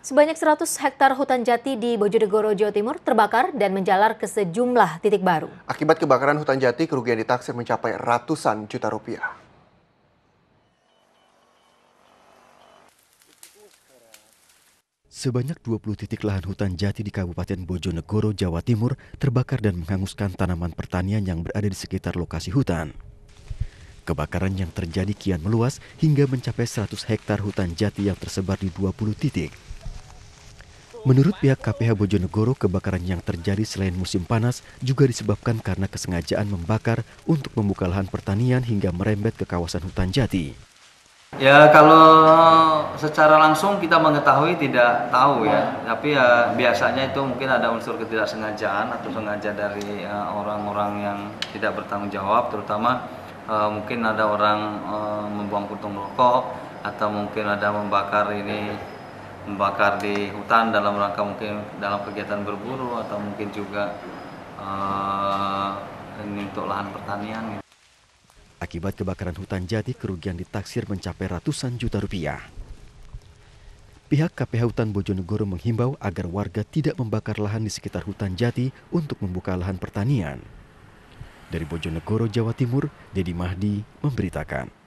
Sebanyak 100 hektar hutan jati di Bojonegoro, Jawa Timur terbakar dan menjalar ke sejumlah titik baru. Akibat kebakaran hutan jati, kerugian ditaksir mencapai ratusan juta rupiah. Sebanyak 20 titik lahan hutan jati di Kabupaten Bojonegoro, Jawa Timur terbakar dan menghanguskan tanaman pertanian yang berada di sekitar lokasi hutan. Kebakaran yang terjadi kian meluas hingga mencapai 100 hektar hutan jati yang tersebar di 20 titik. Menurut pihak KPH Bojonegoro, kebakaran yang terjadi selain musim panas juga disebabkan karena kesengajaan membakar untuk membuka lahan pertanian hingga merembet ke kawasan hutan jati. Ya kalau secara langsung kita mengetahui tidak tahu ya, tapi ya biasanya itu mungkin ada unsur ketidaksengajaan atau sengaja dari orang-orang uh, yang tidak bertanggung jawab, terutama uh, mungkin ada orang uh, membuang puntung rokok atau mungkin ada membakar ini membakar di hutan dalam rangka mungkin dalam kegiatan berburu atau mungkin juga uh, ini untuk lahan pertanian. Akibat kebakaran hutan jati, kerugian ditaksir mencapai ratusan juta rupiah. Pihak KPH Hutan Bojonegoro menghimbau agar warga tidak membakar lahan di sekitar hutan jati untuk membuka lahan pertanian. Dari Bojonegoro, Jawa Timur, Dedi Mahdi memberitakan.